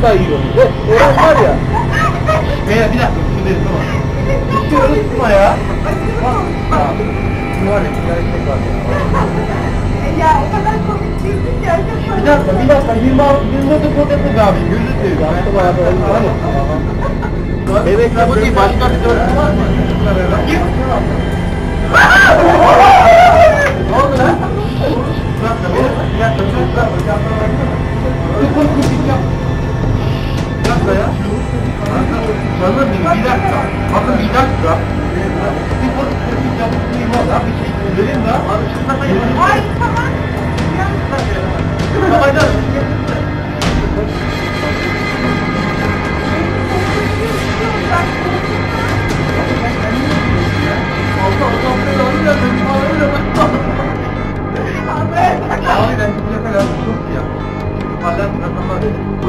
Hep bana dayıyor. Hep. Eren var ya. Veya bir dakika. Şimdi tamam. Bir şey unutma ya. Bak. Var ya. Bir erkek var ya. Ya o kadar komik güldün ki. Bir dakika, bir dakika. 26, 29 fotoğrafı abi. Gözü sevdi. Yaptı bayağı böyle. Hadi. Bebek bu değil. Başka bir dört var mı? Kim? Ne oldu lan? Bir dakika, bir dakika. Bir dakika, bir dakika. Bir dakika. Bir dakika ya. Canım benim, bir dakika. Bakın bir dakika. Bir pozitif yapayım valla. Bir şey söyleyeyim de. Ay tamam. Buraya?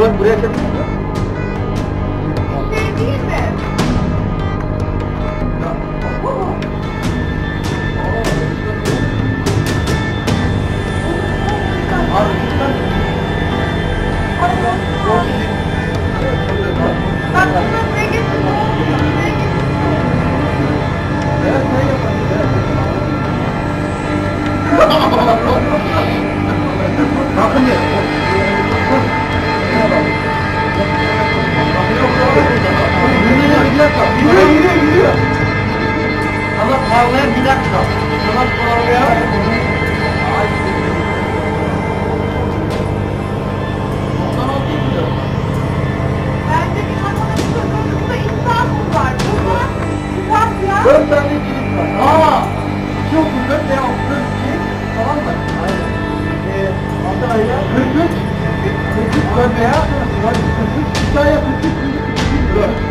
Bak bunu buraya getir. Buraya getir. Bakın dakika. Yürüyor, yürüyor, yürüyor. Allah parlayan bir dakika. Sana parlayan. Bir. Dört tane kilit var. Aa! İki okul dört veya okul dört iki. Tamam mı? Aynen. Ee, Antalya'ya 43. 43 dört veya 43. İtalya 43. 43. Dört. Oyun 23. Yok 23. Tamam. Tamam. Tamam. Tamam. 24. Hayır. 24. Aa, otuz dört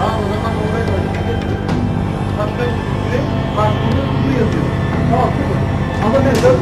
Tamam o zaman oraya da başka bir şey. Başka bir şey yazıyor. Tamam mı? Ama mesela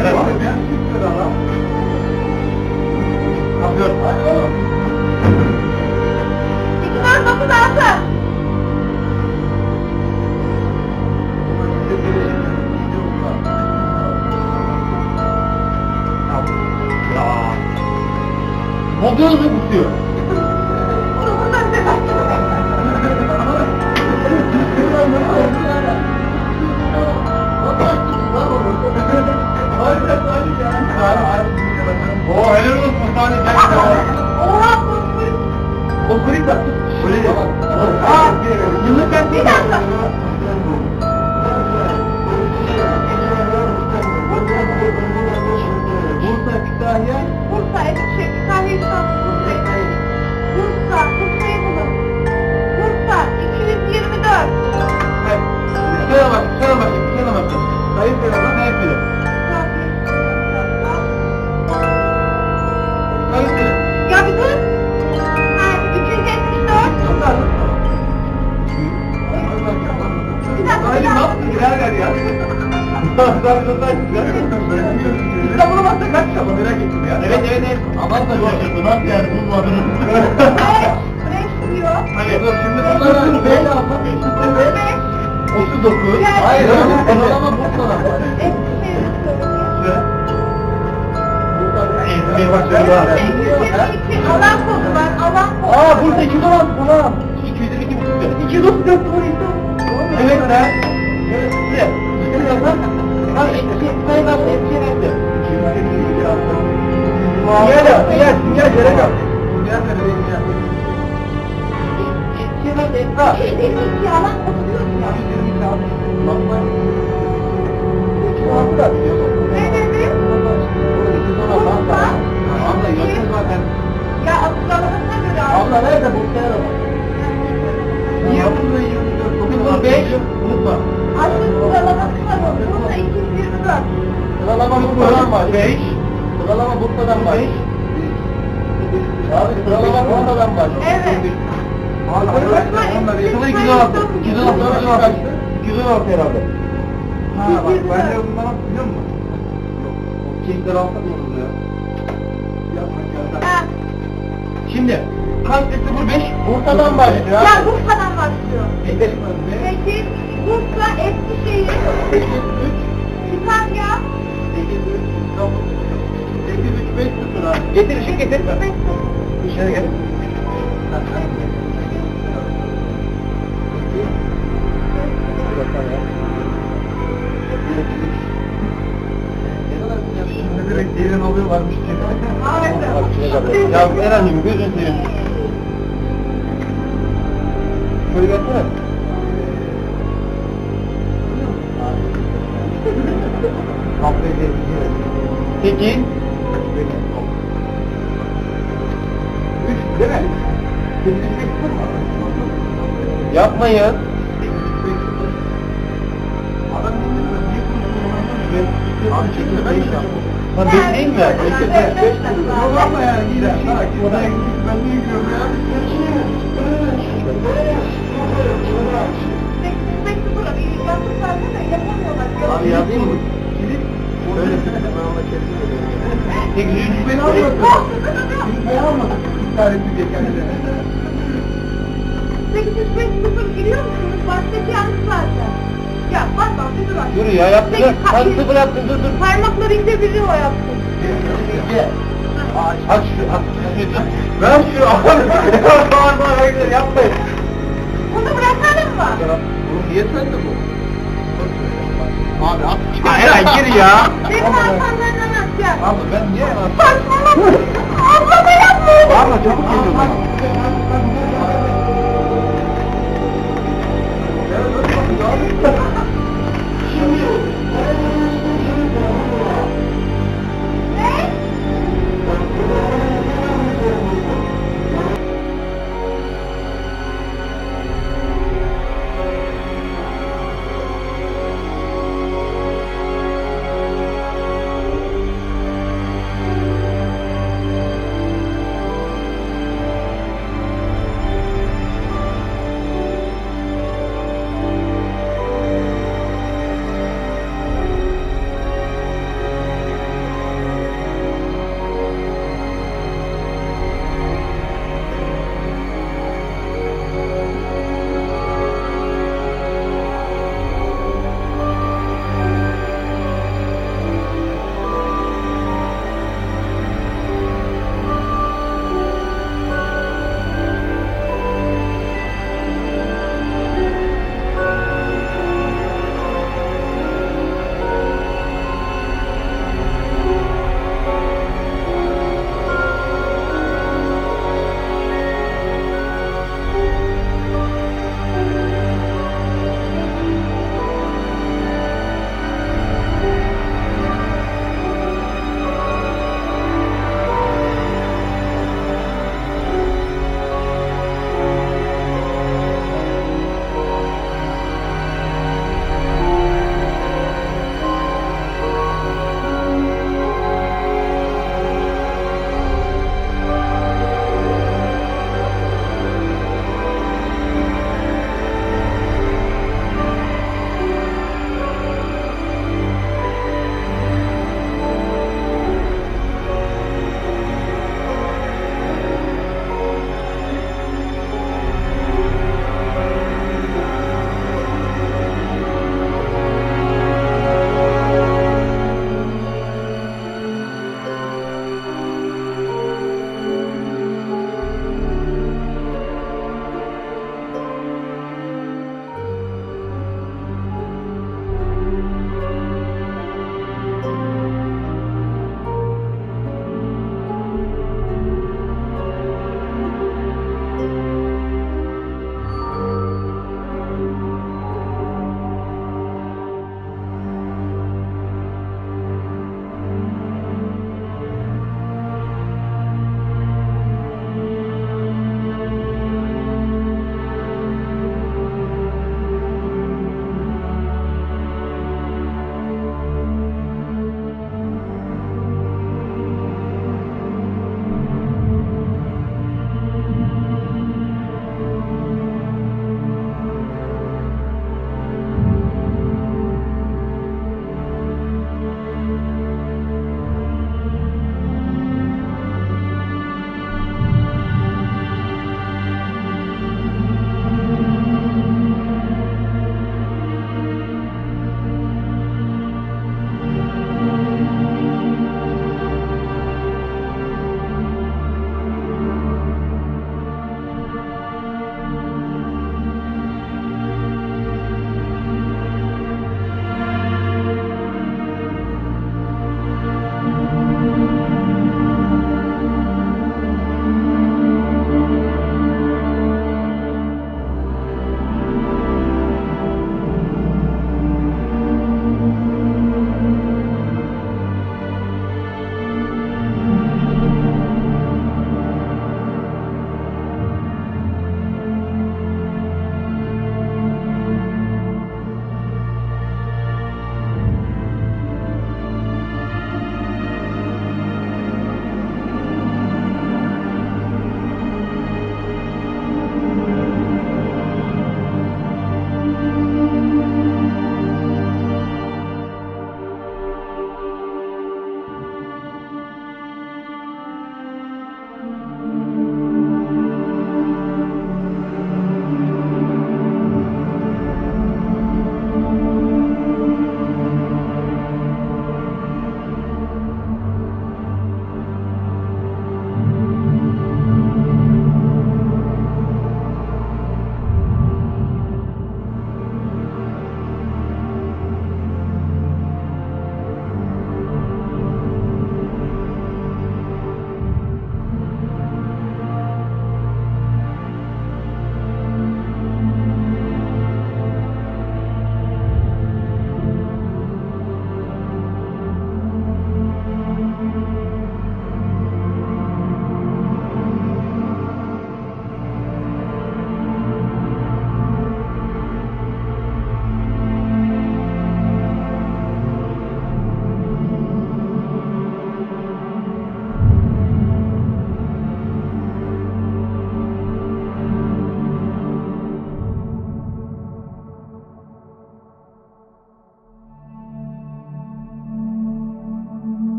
gel. Kapıyorum. Hadi oğlum. Kütahya, 8 3 İstanbul 8 3 5 0 abi. Getir ışık getir. İçeri gel. Şimdi direkt gelin alıyorlarmış ki. Aynen. Ya Eren'cim gözün seveyim. Şöyle gelsene. Peki. Üç değil mi? Yapmayın. Lan bekleyeyim mi? Yok ama yani de. Bak odaya gittik ben niye gidiyorum ya? Abi yazayım mı? Kilit. Şöyle ben ona kesin. 8 3 Beni almadın. Beni almadın. İptal edecek kendine. 830 giriyor musunuz? Baştaki yanlış zaten. Ya bak bak bir dur bak. Dur ya. Peki, Sen bir- sıfır yaptın dur dur. Parmakları ince biri o yaptı. Aç aç şu aç. Ver şu ağır. Bağırma öyle yapmayın. Bunu bırakalım mı? Oğlum niye sende bu? Abi at. Hayır gir ya. Benim arkamdan gel. Abi ben niye yalan? Saçmalama. Abla da yapmıyor. Bağırma çabuk geliyor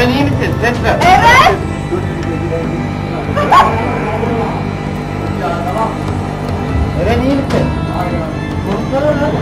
Eren iyi misin? Ses ver. Evet. Eren iyi misin? Konuşsana lan.